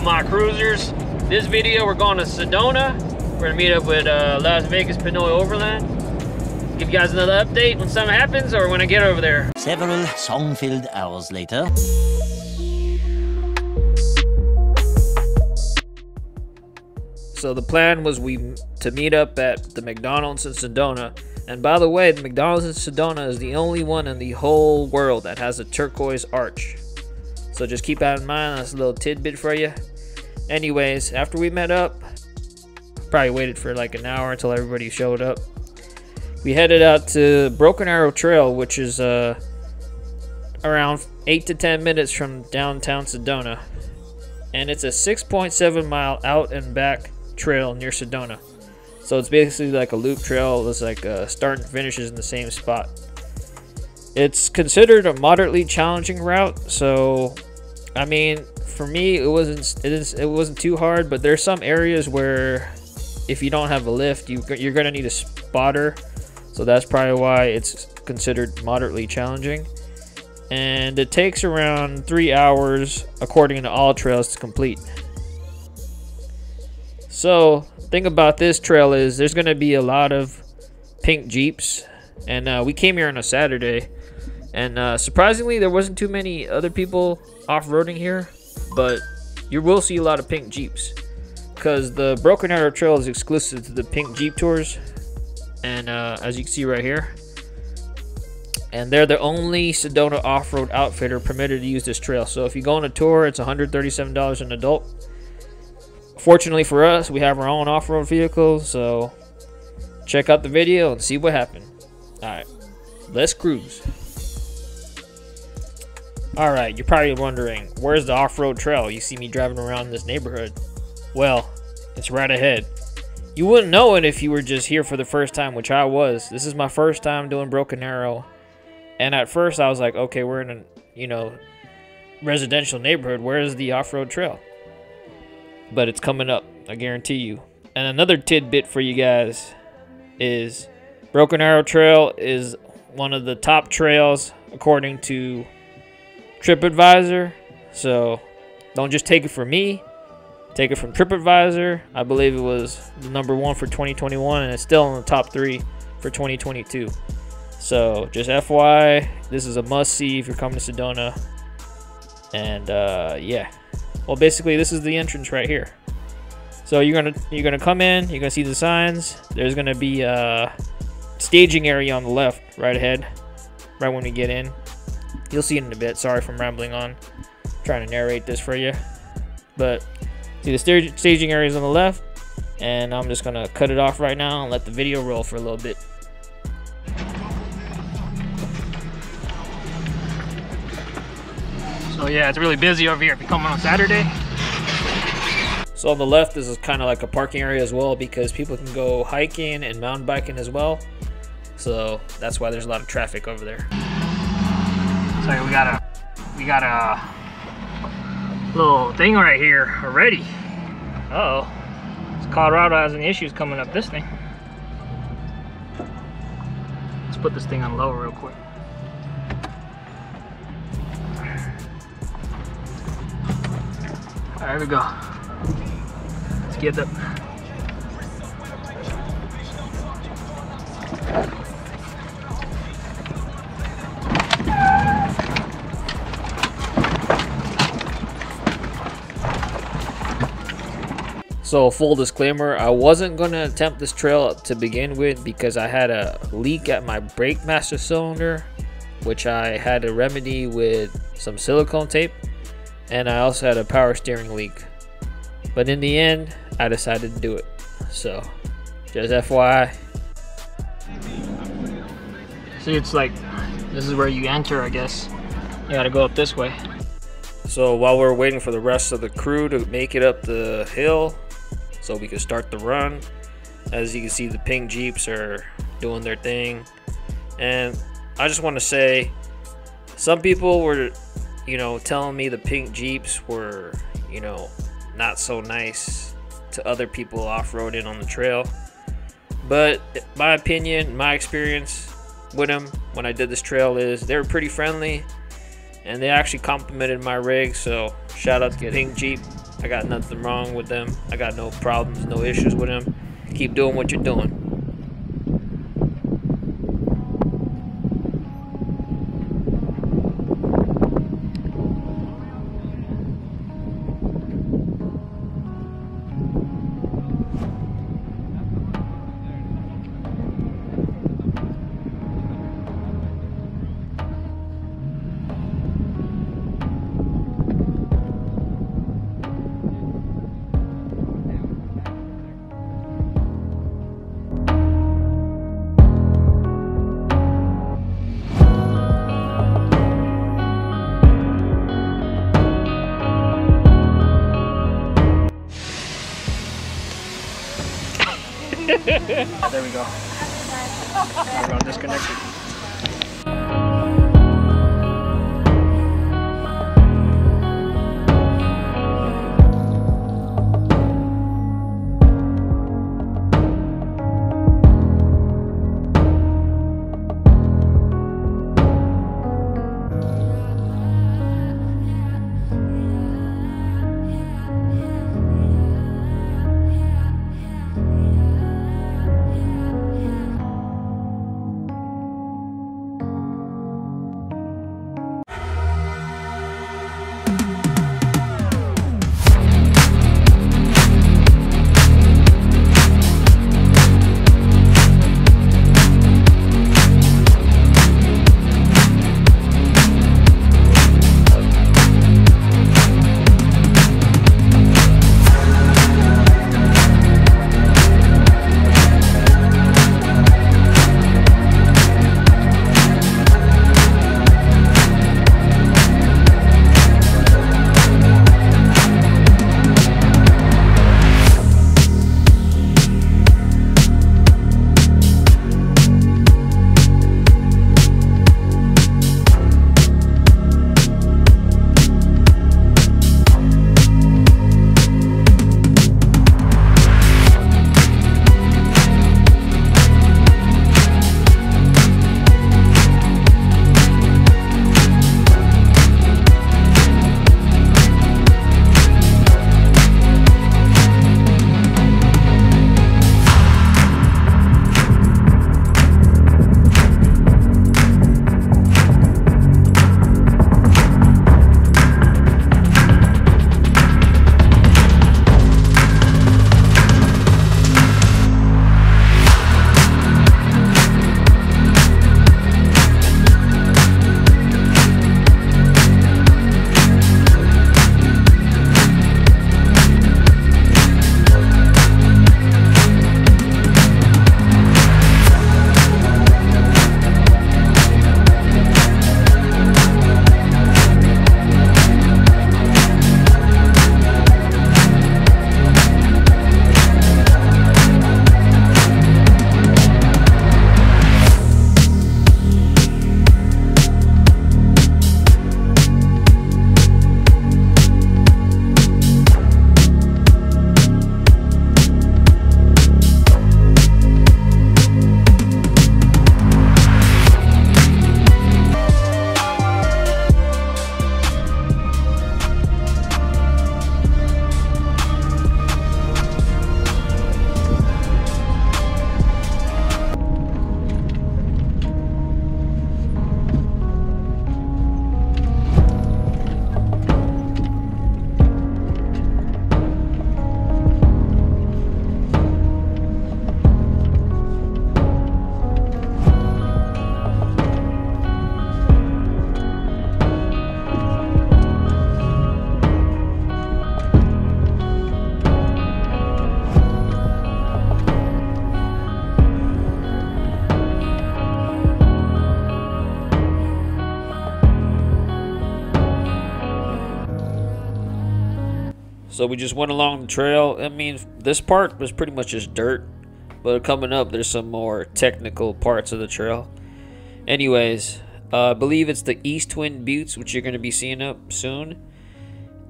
cruisers. This video, we're going to Sedona. We're gonna meet up with uh, Las Vegas Pinoy Overland. Give you guys another update when something happens or when I get over there. Several song-filled hours later. So the plan was we to meet up at the McDonald's in Sedona. And by the way, the McDonald's in Sedona is the only one in the whole world that has a turquoise arch. So just keep that in mind. That's a little tidbit for you. Anyways, after we met up, probably waited for like an hour until everybody showed up. We headed out to Broken Arrow Trail, which is uh, around 8 to 10 minutes from downtown Sedona. And it's a 6.7 mile out and back trail near Sedona. So it's basically like a loop trail. It's like uh, start and finishes in the same spot. It's considered a moderately challenging route. So, I mean, for me, it wasn't it, is, it wasn't too hard. But there's some areas where if you don't have a lift, you you're gonna need a spotter. So that's probably why it's considered moderately challenging. And it takes around three hours, according to AllTrails, to complete. So, thing about this trail is there's going to be a lot of pink Jeeps. And uh, we came here on a Saturday. And uh, surprisingly, there wasn't too many other people off-roading here. But you will see a lot of pink Jeeps. Because the Broken Arrow Trail is exclusive to the pink Jeep tours. And uh, as you can see right here. And they're the only Sedona off-road outfitter permitted to use this trail. So if you go on a tour, it's $137 an adult Fortunately for us, we have our own off-road vehicle, so check out the video and see what happened. Alright, let's cruise. Alright, you're probably wondering, where's the off-road trail? You see me driving around this neighborhood. Well, it's right ahead. You wouldn't know it if you were just here for the first time, which I was. This is my first time doing Broken Arrow. And at first I was like, okay, we're in a, you know, residential neighborhood. Where is the off-road trail? but it's coming up. I guarantee you. And another tidbit for you guys is Broken Arrow Trail is one of the top trails according to TripAdvisor. So don't just take it from me. Take it from TripAdvisor. I believe it was the number one for 2021, and it's still in the top three for 2022. So just FYI, this is a must see if you're coming to Sedona. And uh, yeah. Well, basically, this is the entrance right here. So you're gonna you're gonna come in. You're gonna see the signs. There's gonna be a staging area on the left, right ahead, right when we get in. You'll see it in a bit. Sorry for rambling on, trying to narrate this for you. But see the staging areas on the left, and I'm just gonna cut it off right now and let the video roll for a little bit. So yeah, it's really busy over here if you come on Saturday. So on the left, this is kind of like a parking area as well because people can go hiking and mountain biking as well. So that's why there's a lot of traffic over there. So we got a we got a little thing right here already. Uh oh, Colorado has any issues coming up this thing. Let's put this thing on low real quick. There we go. Let's get them. So full disclaimer, I wasn't going to attempt this trail to begin with because I had a leak at my brake master cylinder, which I had to remedy with some silicone tape and I also had a power steering leak. But in the end, I decided to do it. So, just FYI. See, it's like, this is where you enter, I guess. You gotta go up this way. So while we're waiting for the rest of the crew to make it up the hill, so we can start the run, as you can see, the pink Jeeps are doing their thing. And I just want to say, some people were you know, telling me the pink Jeeps were, you know, not so nice to other people off-roading on the trail. But my opinion, my experience with them when I did this trail is they were pretty friendly and they actually complimented my rig. So shout out to the Pink Jeep. I got nothing wrong with them. I got no problems, no issues with them. Keep doing what you're doing. There we go. We're gonna So we just went along the trail. I mean, this part was pretty much just dirt, but coming up, there's some more technical parts of the trail. Anyways, uh, I believe it's the East Twin Buttes, which you're going to be seeing up soon.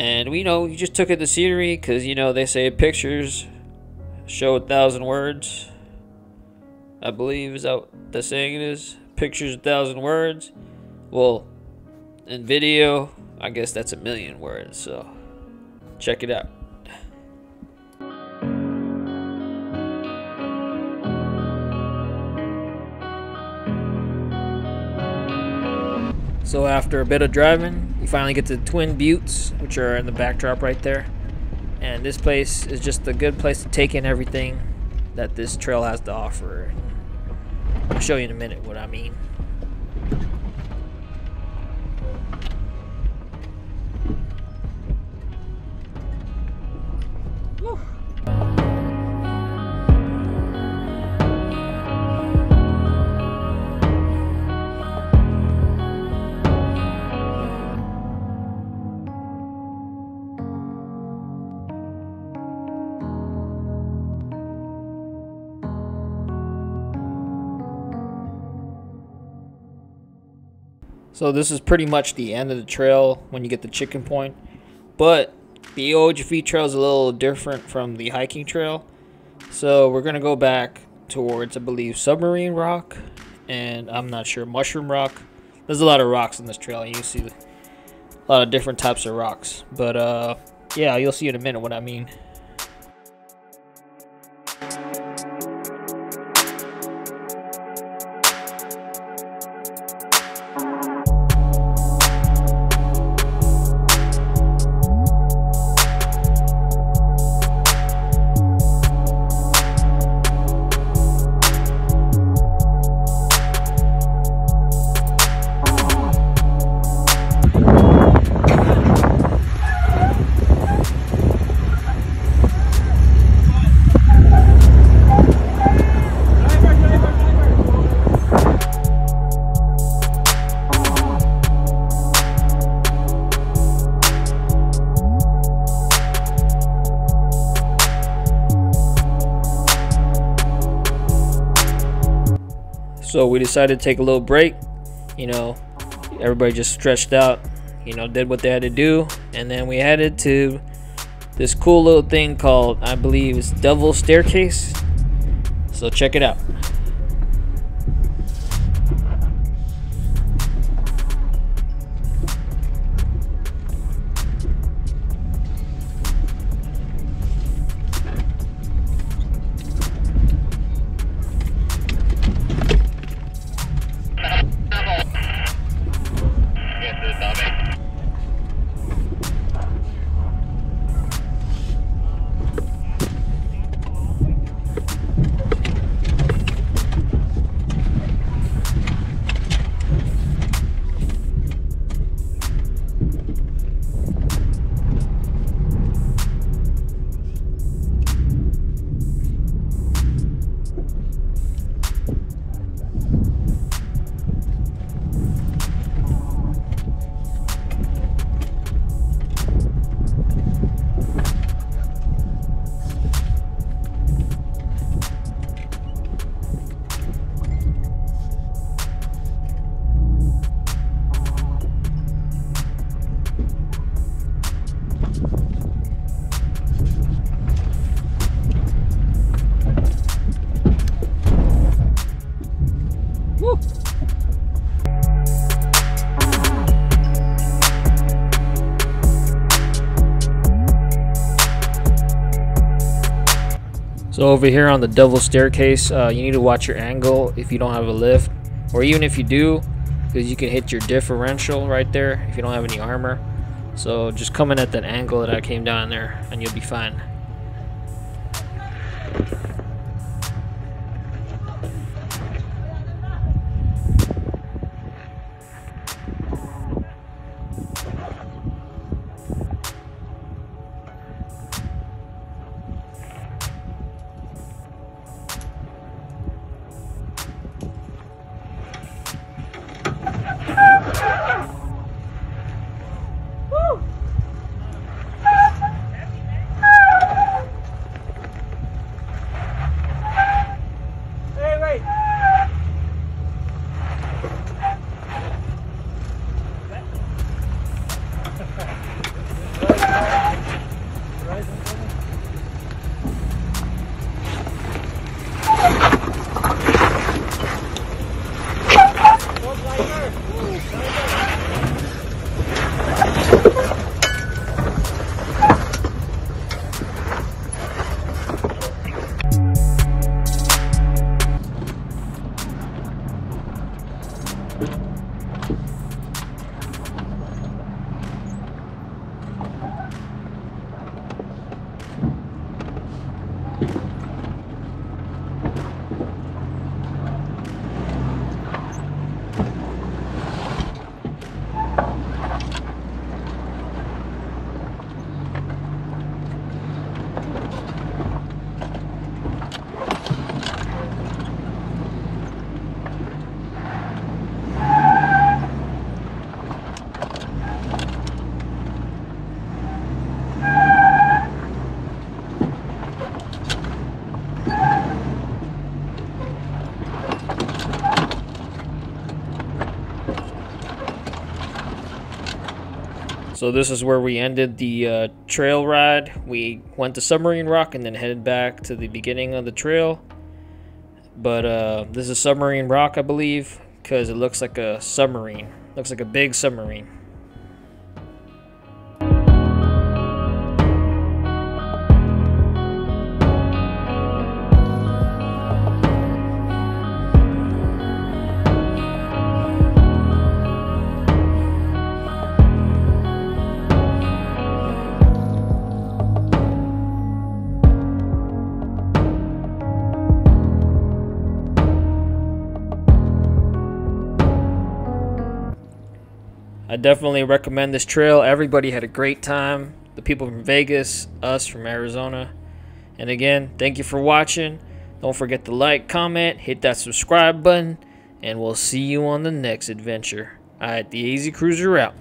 And we know you just took in the scenery because you know they say pictures show a thousand words. I believe is that what the saying is. Pictures a thousand words. Well, in video, I guess that's a million words. So Check it out. So after a bit of driving, we finally get to Twin Buttes, which are in the backdrop right there. And this place is just a good place to take in everything that this trail has to offer. I'll show you in a minute what I mean. So this is pretty much the end of the trail when you get the chicken point. But the OHV trail is a little different from the hiking trail. So we're going to go back towards, I believe, Submarine Rock. And I'm not sure, Mushroom Rock. There's a lot of rocks on this trail. You see a lot of different types of rocks. But uh, yeah, you'll see in a minute what I mean. So we decided to take a little break. You know, everybody just stretched out, you know, did what they had to do. And then we headed to this cool little thing called, I believe, it's Devil Staircase. So check it out. So over here on the Devil Staircase, uh, you need to watch your angle if you don't have a lift, or even if you do, because you can hit your differential right there if you don't have any armor. So just come in at that angle that I came down there, and you'll be fine. So this is where we ended the uh, trail ride. We went to Submarine Rock and then headed back to the beginning of the trail. But uh, this is Submarine Rock, I believe, because it looks like a submarine. Looks like a big submarine. Definitely recommend this trail. Everybody had a great time. The people from Vegas, us from Arizona. And again, thank you for watching. Don't forget to like, comment, hit that subscribe button, and we'll see you on the next adventure. Alright, the AZ Cruiser out.